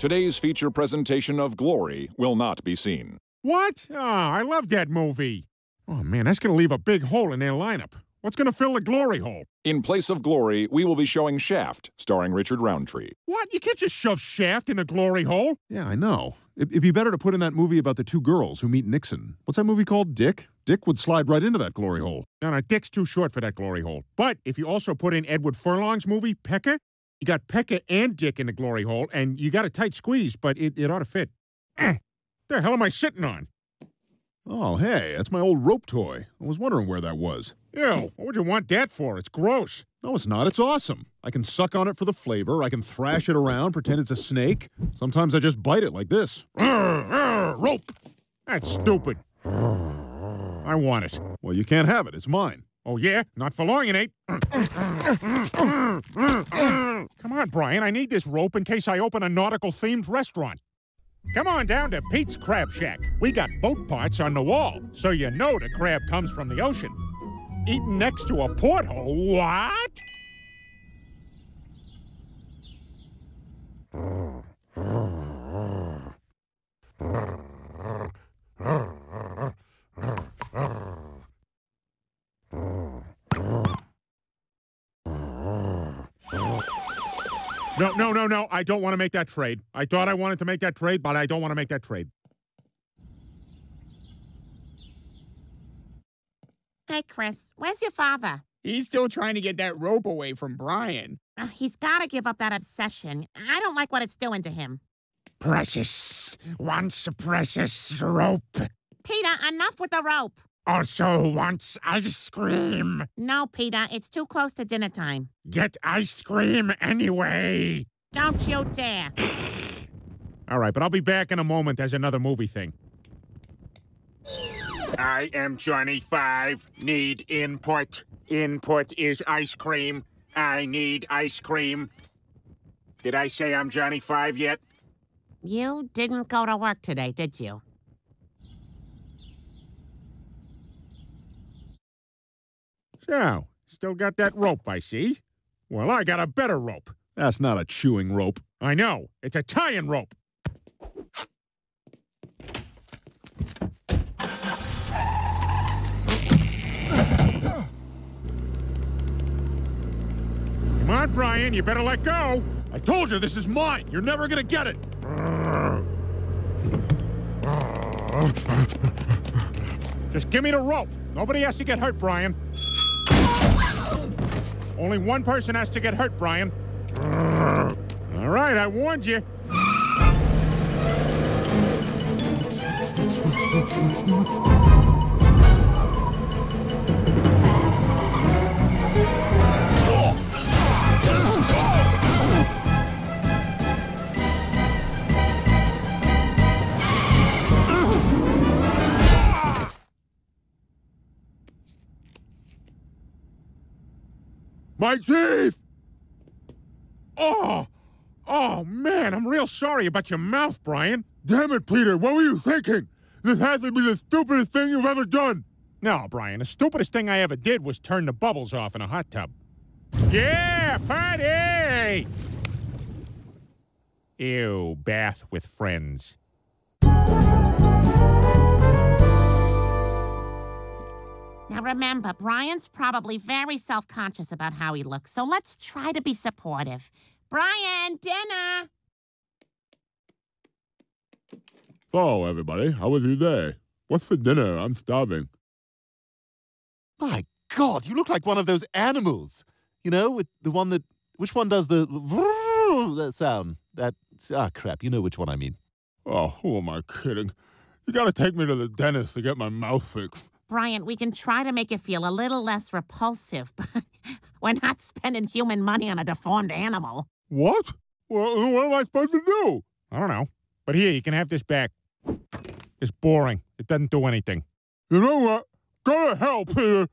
Today's feature presentation of Glory will not be seen. What? Oh, I love that movie. Oh, man, that's going to leave a big hole in their lineup. What's going to fill the glory hole? In place of Glory, we will be showing Shaft, starring Richard Roundtree. What? You can't just shove Shaft in the glory hole. Yeah, I know. It- It'd be better to put in that movie about the two girls who meet Nixon. What's that movie called? Dick? Dick would slide right into that glory hole. No, no, Dick's too short for that glory hole. But if you also put in Edward Furlong's movie, Pecker, you got Pecker and Dick in the glory hole, and you got a tight squeeze, but it, it ought to fit. Eh, the hell am I sitting on? Oh, hey, that's my old rope toy. I was wondering where that was. Ew, what would you want that for? It's gross. No, it's not. It's awesome. I can suck on it for the flavor. I can thrash it around, pretend it's a snake. Sometimes I just bite it like this. Arr, arr, rope. That's stupid. I want it. Well, you can't have it. It's mine. Oh, yeah? Not for long, it ain't. Come on, Brian. I need this rope in case I open a nautical themed restaurant. Come on down to Pete's Crab Shack. We got boat parts on the wall, so you know the crab comes from the ocean. Eating next to a porthole? What? No, no, no, no. I don't want to make that trade. I thought I wanted to make that trade, but I don't want to make that trade. Hey, Chris, where's your father? He's still trying to get that rope away from Brian. Uh, he's got to give up that obsession. I don't like what it's doing to him. Precious wants a precious rope. Peter, enough with the rope. Also wants ice cream. No, Peter, it's too close to dinner time. Get ice cream anyway. Don't you dare. All right, but I'll be back in a moment as another movie thing. I am Johnny Five. Need input. Input is ice cream. I need ice cream. Did I say I'm Johnny Five yet? You didn't go to work today, did you? So, still got that rope, I see. Well, I got a better rope. That's not a chewing rope. I know. It's a tie-in rope. Come on, Brian. You better let go. I told you this is mine. You're never gonna get it. Just give me the rope. Nobody has to get hurt, Brian. Only one person has to get hurt, Brian. All right, I warned you. My teeth! Oh! Oh, man, I'm real sorry about your mouth, Brian. Damn it, Peter, what were you thinking? This has to be the stupidest thing you've ever done. No, Brian, the stupidest thing I ever did was turn the bubbles off in a hot tub. Yeah, party! Ew, bath with friends. Now remember, Brian's probably very self conscious about how he looks, so let's try to be supportive. Brian, dinner! So, everybody, how was your day? What's for dinner? I'm starving. My God, you look like one of those animals. You know, with the one that. Which one does the that sound? That ah crap. You know which one I mean. Oh, who am I kidding? You gotta take me to the dentist to get my mouth fixed. Brian, we can try to make you feel a little less repulsive, but we're not spending human money on a deformed animal. What? Well, what am I supposed to do? I don't know. But here, you can have this back. It's boring. It doesn't do anything. You know what? Go to hell, Peter.